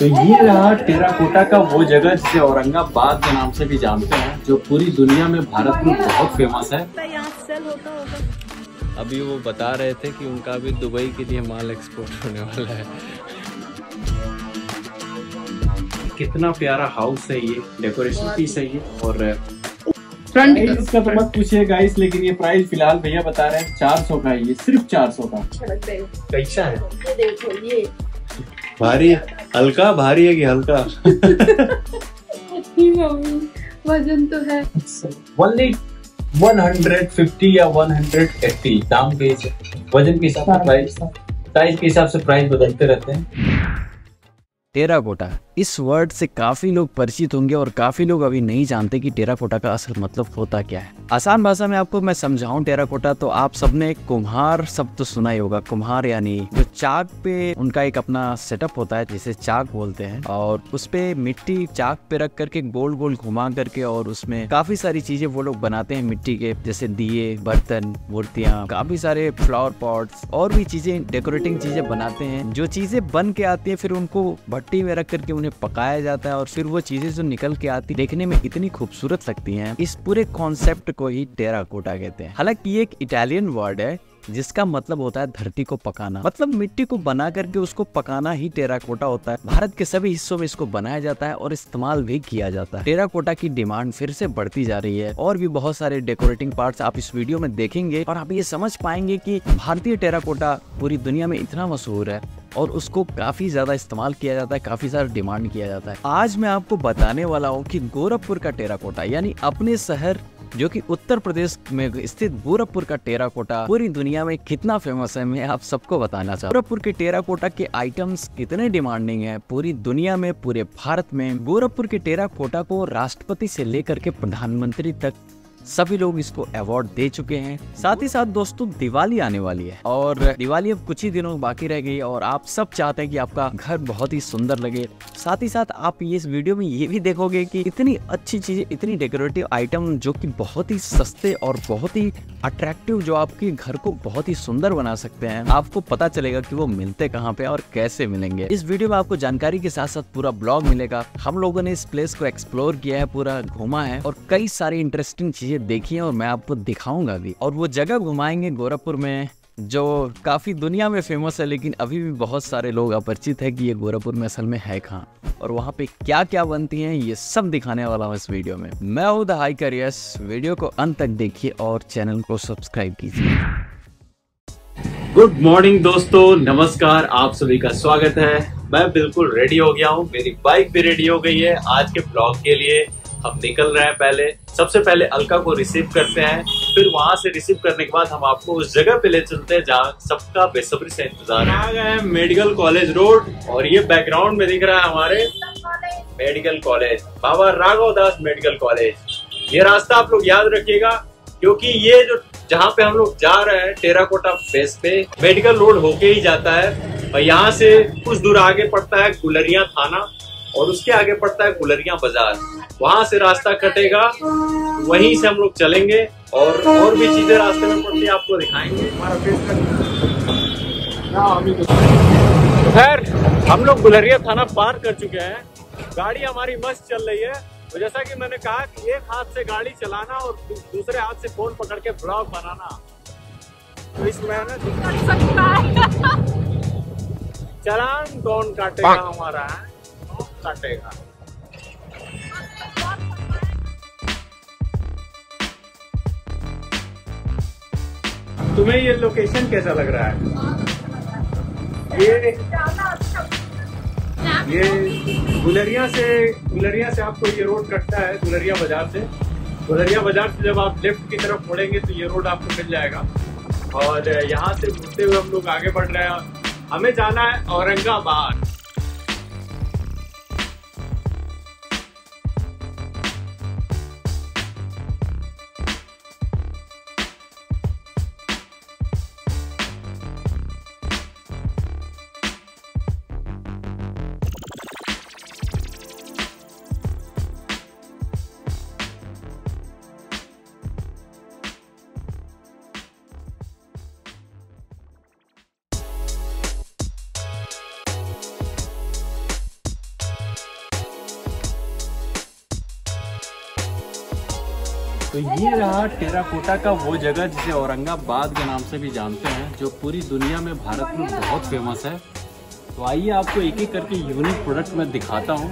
तो ये रहा टेराकोटा का वो जगह जिसे औरंगाबाद के नाम से भी जानते हैं जो पूरी दुनिया में भारत में बहुत फ़ेमस है। यहाँ सेल होता होगा अभी वो बता रहे थे कि उनका अभी दुबई के लिए माल एक्सपोर्ट होने वाला है। कितना प्यारा हाउस है ये डेकोरेशन पीस है ये और फ्रंट प्राइस इसका तो मत पूछिए गाइस लेकिन ये प्राइस फ़िलहाल भैया बता रहे हैं चार सौ का है ये सिर्फ़ चार सौ का। कैसा है? देखो ये भारी हल्का भारी है कि हल्का? वज़न तो है। ओनली 150 या 180 दाम के हिसाब- वज़न के हिसाब से प्राइस साइज़ के हिसाब से प्राइस बदलते रहते हैं। टेराकोटा इस वर्ड से काफ़ी लोग परिचित होंगे और काफ़ी लोग अभी नहीं जानते कि टेराकोटा का असल मतलब होता क्या है। आसान भाषा में आपको मैं समझाऊं टेराकोटा तो आप सबने कुम्हार शब्द तो सुना ही होगा। कुम्हार यानी जो चाक पे उनका एक अपना सेटअप होता है, जिसे चाक बोलते हैं, और उस पे मिट्टी चाक पे रख करके गोल गोल घुमा करके और उसमें काफ़ी सारी चीज़ें वो लोग बनाते हैं मिट्टी के, जैसे दिए, बर्तन, मूर्तियाँ, काफ़ी सारे फ्लावर पॉट्स और भी चीज़ें डेकोरेटिंग चीज़ें बनाते हैं। जो चीज़ें बन के आती है, फिर उनको भट्टी में रख करके उन्हें पकाया जाता है, और फिर वो चीज़ें जो निकल के आती देखने में इतनी खूबसूरत लगती है। इस पूरे कॉन्सेप्ट को ही टेरा कोटा कहते हैं। हालाँकि ये एक इटालियन वर्ड है, जिसका मतलब होता है धरती को पकाना। मतलब मिट्टी को बना करके उसको पकाना ही टेराकोटा होता है। भारत के सभी हिस्सों में इसको बनाया जाता है और इस्तेमाल भी किया जाता है। टेराकोटा की डिमांड फिर से बढ़ती जा रही है और भी बहुत सारे डेकोरेटिंग पार्ट्स आप इस वीडियो में देखेंगे और आप ये समझ पाएँगे कि भारतीय टेराकोटा पूरी दुनिया में इतना मशहूर है और उसको काफ़ी ज़्यादा इस्तेमाल किया जाता है, काफ़ी ज़्यादा डिमांड किया जाता है। आज मैं आपको बताने वाला हूँ कि गोरखपुर का टेराकोटा, यानी अपने शहर जो कि उत्तर प्रदेश में स्थित गोरखपुर का टेराकोटा पूरी दुनिया में कितना फ़ेमस है, मैं आप सबको बताना चाहूँ। गोरखपुर के टेराकोटा के आइटम्स कितने डिमांडिंग है, पूरी दुनिया में, पूरे भारत में। गोरखपुर के टेराकोटा को राष्ट्रपति से लेकर के प्रधानमंत्री तक सभी लोग इसको अवार्ड दे चुके हैं। साथ ही साथ दोस्तों, दिवाली आने वाली है। और दिवाली अब कुछ ही दिनों बाकी रह गई और आप सब चाहते हैं कि आपका घर बहुत ही सुंदर लगे। साथ ही साथ आप ये इस वीडियो में ये भी देखोगे कि इतनी अच्छी चीज़ें, इतनी डेकोरेटिव आइटम जो कि बहुत ही सस्ते और बहुत ही अट्रैक्टिव जो आपके घर को बहुत ही सुंदर बना सकते हैं। आपको पता चलेगा कि वो मिलते कहाँ पे और कैसे मिलेंगे। इस वीडियो में आपको जानकारी के साथ साथ पूरा ब्लॉग मिलेगा। हम लोगों ने इस प्लेस को एक्सप्लोर किया है, पूरा घूमा है और कई सारी इंटरेस्टिंग चीज़ें देखी है और मैं आपको दिखाऊँगा भी। और वो जगह घुमाएँगे गोरखपुर में, जो काफ़ी दुनिया में फ़ेमस है, लेकिन अभी भी बहुत सारे लोग अपरिचित है कि ये गोरखपुर में असल में है कहाँ। और वहाँ पे क्या क्या बनती हैं, ये सब दिखाने वाला हूँ इस वीडियो में। मैं हूँ द हाई करियस वीडियो को अंत तक देखिए और चैनल को सब्सक्राइब कीजिए। गुड मॉर्निंग दोस्तों, नमस्कार, आप सभी का स्वागत है। मैं बिल्कुल रेडी हो गया हूँ, मेरी बाइक भी रेडी हो गई है आज के ब्लॉग के लिए। हम निकल रहे हैं पहले। सबसे पहले अलका को रिसीव करते हैं, फिर वहाँ से रिसीव करने के बाद हम आपको उस जगह पे ले चलते हैं जहाँ सबका बेसब्री से इंतज़ार है। आ गए मेडिकल कॉलेज रोड, और ये बैकग्राउंड में दिख रहा है हमारे medical college. Baba Raghav Das medical college. ये रास्ता आप लोग याद रखिएगा, क्योंकि ये जो जहाँ पे हम लोग जा रहे हैं, टेराकोटा बेस पे, मेडिकल रोड होके ही जाता है। और यहाँ से कुछ दूर आगे पड़ता है गुलरिया थाना। और उसके आगे पड़ता है गुलरिया बाज़ार। वहाँ से रास्ता कटेगा वहीं से हम लोग चलेंगे और और भी चीज़ें रास्ते में पड़ती है आपको दिखाएँगे। हमारा खैर हम लोग गुलरिया थाना पार कर चुके हैं। गाड़ी हमारी मस्त चल रही है। तो जैसा कि मैंने कहा कि एक हाथ से गाड़ी चलाना और दू- दूसरे हाथ से फ़ोन पकड़ के ब्लॉग बनाना। तो इस मेहनत चलान कौन काटेगा हमारा है? काटेगा। तुम्हें ये लोकेशन कैसा लग रहा है? ये ये गुलरिया से गुलरिया से आपको ये रोड कटता है, गुलरिया बाज़ार से। गुलरिया बाज़ार से जब आप लेफ़्ट की तरफ़ मुड़ेंगे तो ये रोड आपको मिल जाएगा। और यहाँ से घूमते हुए हम लोग आगे बढ़ रहे हैं। हमें जाना है औरंगाबाद। ये रहा टेराकोटा का वो जगह जिसे औरंगाबाद के नाम से भी जानते हैं, जो पूरी दुनिया में भारत में बहुत फ़ेमस है। तो आइए आपको एक एक करके यूनिक प्रोडक्ट मैं दिखाता हूँ।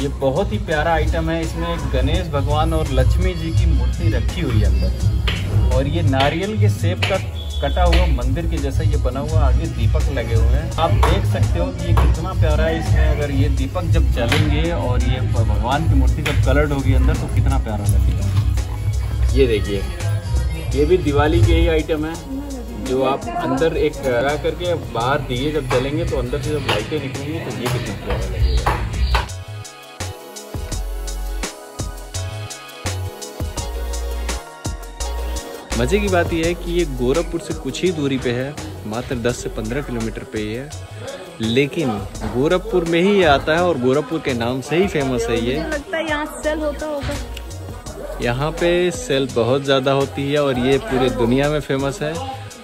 ये बहुत ही प्यारा आइटम है। इसमें गणेश भगवान और लक्ष्मी जी की मूर्ति रखी हुई है अंदर। और ये नारियल के सेब का कटा हुआ मंदिर के जैसा ये बना हुआ आगे दीपक लगे हुए हैं। आप देख सकते हो कि ये कितना प्यारा है इसमें। अगर ये दीपक जब जलेंगे और ये भगवान की मूर्ति जब कलर्ड होगी अंदर तो कितना प्यारा लगेगा। ये देखिए, ये भी दिवाली के ही आइटम है, जो आप अंदर एक लगा करके बाहर दिए जब जलेंगे तो अंदर से जब लाइटें निकलेंगी तो ये कितना प्यारा लगेगा। मज़े की बात यह है कि ये गोरखपुर से कुछ ही दूरी पे है, मात्र 10 से 15 किलोमीटर पे ही है। लेकिन गोरखपुर में ही ये आता है और गोरखपुर के नाम से ही फ़ेमस है ये। लगता है यहाँ सेल होता होगा। यहाँ पे सेल बहुत ज़्यादा होती है और ये पूरे दुनिया में फ़ेमस है।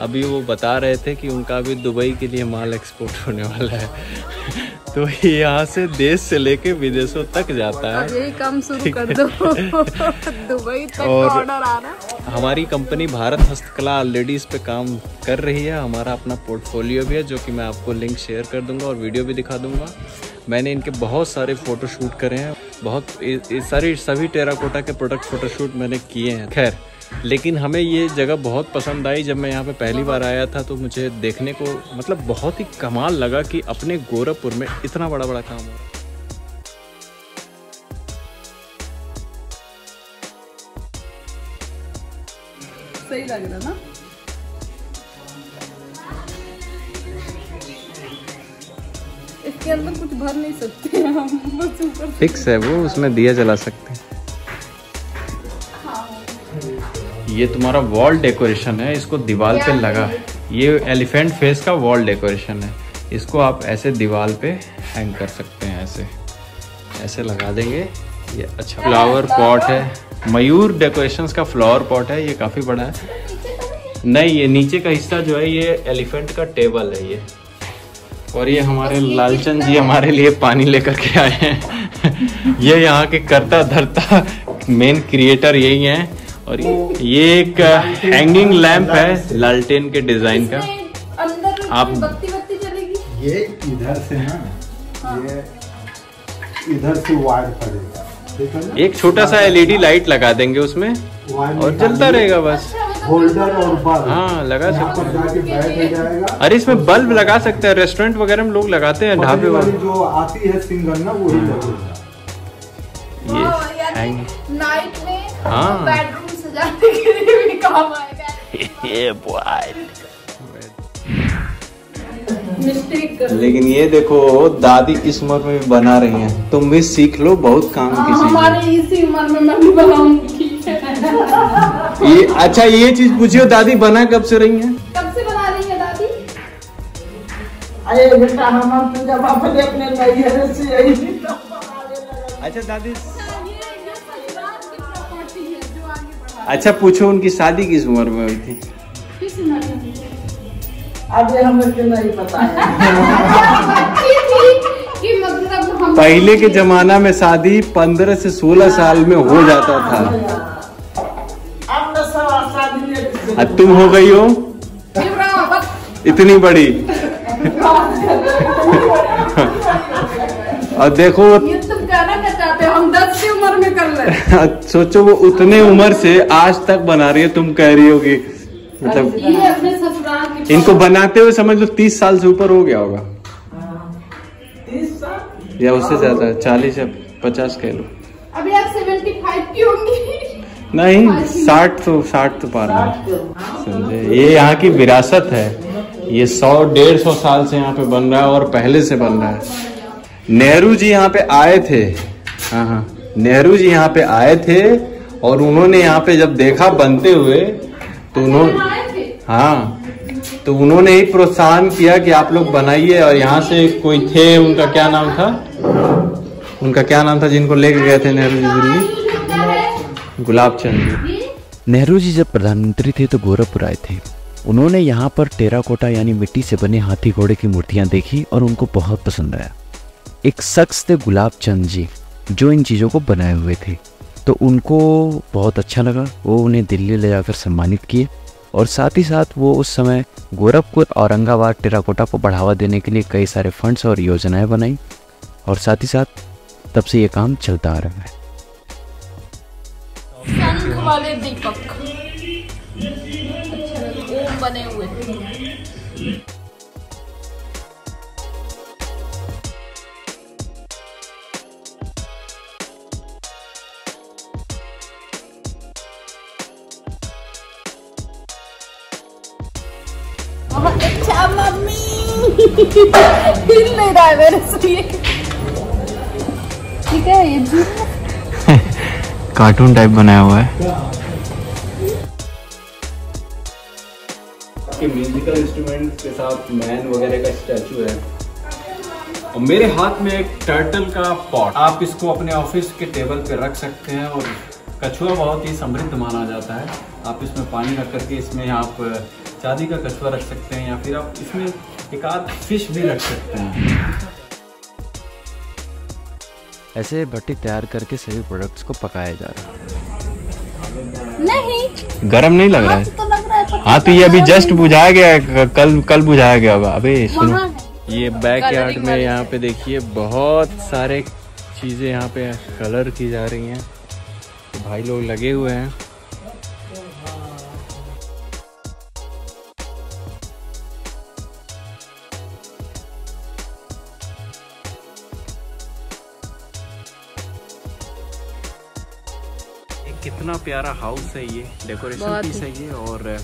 अभी वो बता रहे थे कि उनका भी दुबई के लिए माल एक्सपोर्ट होने वाला है। तो ये यहाँ से देश से लेके विदेशों तक जाता है। यही काम शुरू कर दो। दुबई तक और- ऑर्डर आ रहा है। हमारी कंपनी भारत हस्तकला ऑलरेडी इस पे काम कर रही है। हमारा अपना पोर्टफोलियो भी है जो कि मैं आपको लिंक शेयर कर दूँगा और वीडियो भी दिखा दूँगा। मैंने इनके बहुत सारे फ़ोटो शूट करे हैं। बहुत ये सारी सभी टेराकोटा के प्रोडक्ट फ़ोटो शूट मैंने किए हैं। खैर, लेकिन हमें ये जगह बहुत पसंद आई जब मैं यहाँ पे पहली बार आया था तो मुझे देखने को मतलब बहुत ही कमाल लगा कि अपने गोरखपुर में इतना बड़ा बड़ा काम हो सही लग रहा ना? इसके अंदर कुछ भर नहीं सकते हम बस ऊपर फिक्स है वो उसमें दिया जला सकते हैं। ये तुम्हारा वॉल डेकोरेशन है इसको दीवार पे लगा। ये एलिफेंट फेस का वॉल डेकोरेशन है। इसको आप ऐसे दीवार पे हैंग कर सकते हैं ऐसे। ऐसे लगा देंगे। ये अच्छा फ्लावर पॉट है। मयूर डेकोरेशंस का फ्लावर पॉट है ये काफ़ी बड़ा है। नहीं ये नीचे का हिस्सा जो है ये एलिफेंट का टेबल है ये। और ये हमारे लालचंद जी हमारे लिए पानी लेकर के आए हैं। ये यहाँ के करता धरता मेन क्रिएटर यही हैं। और ये एक हैंगिंग लैंप है लालटेन के डिज़ाइन का। आप- बत्ती बत्ती चलेगी? ये इधर से ना ये इधर से वायर पड़ेगा। है एक छोटा सा एलईडी लाइट लगा देंगे उसमें और जलता रहेगा बस। होल्डर और बल्ब हाँ लगा सकते हैं। हो अरे इसमें बल्ब लगा सकते हैं। रेस्टोरेंट वगैरह में लोग लगाते हैं ढाबे वाली जो आती है सिंगल ना वही लगेगा ये नाइट में हाँ। बेडरूम सजाने के लिए भी काम आएगा। ये बॉय मिस्टेक कर। लेकिन ये देखो दादी इस उम्र में भी बना रही हैं। तुम भी सीख लो बहुत काम की। हमारे इसी उम्र में मैं भी बनाऊँगी। है ये अच्छा ये चीज़ पूछियो दादी बना कब से रही हैं? कब से बना रही है दादी? अरे बेटा हम तो जब अपने अपने नैहर से आई अच्छा दादी अच्छा पूछो उनकी शादी किस उम्र में हुई थी? अभी हमें नहीं पता है? बच्ची थी कि मतलब हम पहले के जमाना में शादी पंद्रह से सोलह साल में हो जाता था। अब तुम हो गई हो? इतनी बड़ी। और देखो ये तुम कहना क्या चाहते हो? हम दस की उम्र में कर ले सोचो वो उतने उम्र से आज तक बना रही है तुम कह रही होगी। मतलब इनको बनाते हुए समझ लो तीस साल से ऊपर हो गया होगा। या उससे ज़्यादा चालीस या पचास कह लो। अभी आप सेवेंटी फाइव की होंगी। नहीं साठ तो साठ तो पार है समझे? ये यहाँ की विरासत है। ये सौ डेढ़ सौ साल से यहाँ पे बन रहा है और पहले से बन रहा है। नेहरू जी यहाँ पे आए थे। हाँ हाँ। नेहरू जी यहाँ पे आए थे और उन्होंने यहाँ पे जब देखा बनते हुए तो उन्होंने हाँ। तो उन्होंने ही प्रोत्साहन किया कि आप लोग बनाइए और यहाँ से कोई थे उनका क्या नाम था? उनका क्या नाम था जिनको लेके गए थे नेहरू जी दिल्ली? गुलाब चंद। नेहरू जी जब प्रधानमंत्री थे तो गोरखपुर आए थे। उन्होंने यहाँ पर टेराकोटा यानी मिट्टी से बने हाथी घोड़े की मूर्तियाँ देखी और उनको बहुत पसंद आया। एक शख्स थे गुलाब चंद जी, जो इन चीज़ों को बनाए हुए थे। तो उनको बहुत अच्छा लगा, वो उन्हें दिल्ली ले जाकर सम्मानित किए और साथ ही साथ वो उस समय गोरखपुर, औरंगाबाद, टेराकोटा को बढ़ावा देने के लिए कई सारे फंड्स और योजनाएँ बनाई और साथ ही साथ तब से ये काम चलता आ रहा है। शंख वाले दीपक। अच्छा ओम बने हुए। अच्छा मम्मी। हिल नहीं रहा है मेरे से। ठीक है, ये झूठ कार्टून टाइप बनाया हुआ है। म्यूजिकल इंस्ट्रूमेंट के साथ मैन वगैरह का स्टैचू है। और मेरे हाथ में एक टर्टल का पॉट आप इसको अपने ऑफ़िस के टेबल पे रख सकते हैं और कछुआ बहुत ही समृद्ध माना जाता है। आप इसमें पानी रख करके इसमें आप चांदी का कछुआ रख सकते हैं या फिर आप इसमें एक आध फ़िश भी रख सकते हैं। ऐसे भट्टी तैयार करके सभी प्रोडक्ट्स को पकाया जा रहा है। नहीं। गर्म नहीं लग रहा है तो लग रहा है हाँ तो ये अभी जस्ट बुझाया गया है कल कल बुझाया गया होगा। अबे सुनो। ये बैक यार्ड में यहाँ पे देखिए बहुत सारे चीज़ें यहाँ पे कलर की जा रही हैं। तो भाई लोग लगे हुए हैं। प्यारा हाउस है ये डेकोरेशन पीस है। ये और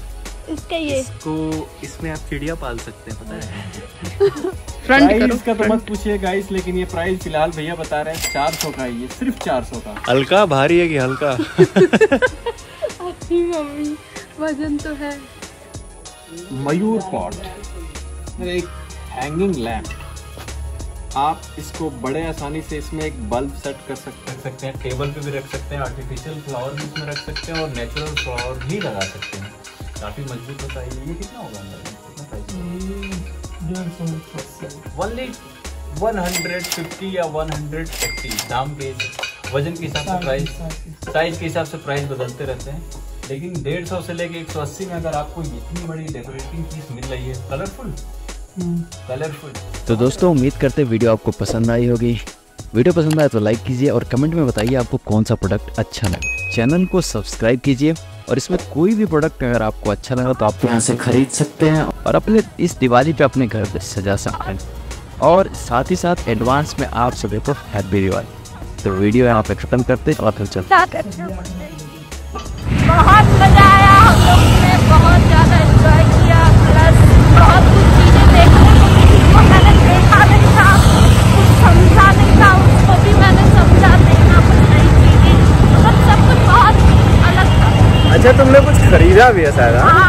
इसका ये। इसको इसमें आप चिड़िया पाल सकते हैं पता है? फ्रंट करो। प्राइस का तो मत पूछिए गाइस लेकिन ये प्राइस फ़िलहाल भैया बता रहे हैं चार सौ का ये सिर्फ़ चार सौ का। हल्का भारी है कि हल्का? अच्छी मम्मी वज़न तो है। मयूर पॉट एक हैंगिंग लैम्प आप इसको बड़े आसानी से इसमें एक बल्ब सेट कर सकते रख सकते हैं टेबल पे भी रख सकते हैं आर्टिफिशियल फ्लावर भी इसमें रख सकते हैं और नेचुरल फ्लावर भी लगा सकते हैं। काफ़ी मज़बूत होता है ये। कितना होगा अंदर? में? कितना प्राइस ओनली 150 या 180 दाम के वज़न के हिसाब से प्राइस साइज़ के हिसाब से। प्राइस बदलते रहते हैं। लेकिन डेढ़ सौ से लेके एक सौ अस्सी में अगर आपको इतनी बड़ी डेकोरेटिंग पीस मिल रही है कलरफुल कलरफुल तो दोस्तों, उम्मीद करते वीडियो आपको पसंद आई होगी। वीडियो पसंद आए तो लाइक कीजिए और कमेंट में बताइए आपको कौन सा प्रोडक्ट अच्छा लगा। चैनल को सब्सक्राइब कीजिए और इसमें कोई भी प्रोडक्ट अगर आपको अच्छा लगा तो आप यहाँ से खरीद सकते हैं और अपने इस दिवाली पे अपने घर पे सजा सकते हैं। और साथ ही साथ एडवांस में आप सभी को हैप्पी दिवाली। तो वीडियो यहाँ पे खत्म करते और फिर चलते। बहुत मज़ा आया हम लोग ने बहुत ज़्यादा एंजॉय किया प्लस बहुत कुछ चीज़ें देखने को मिली जिसको मैंने देखा नहीं था कुछ समझा नहीं था उसको भी मैंने समझा देखना कुछ नई चीज़ें मतलब सब कुछ बहुत अलग था अच्छा तुमने कुछ खरीदा भी है शायद हाँ?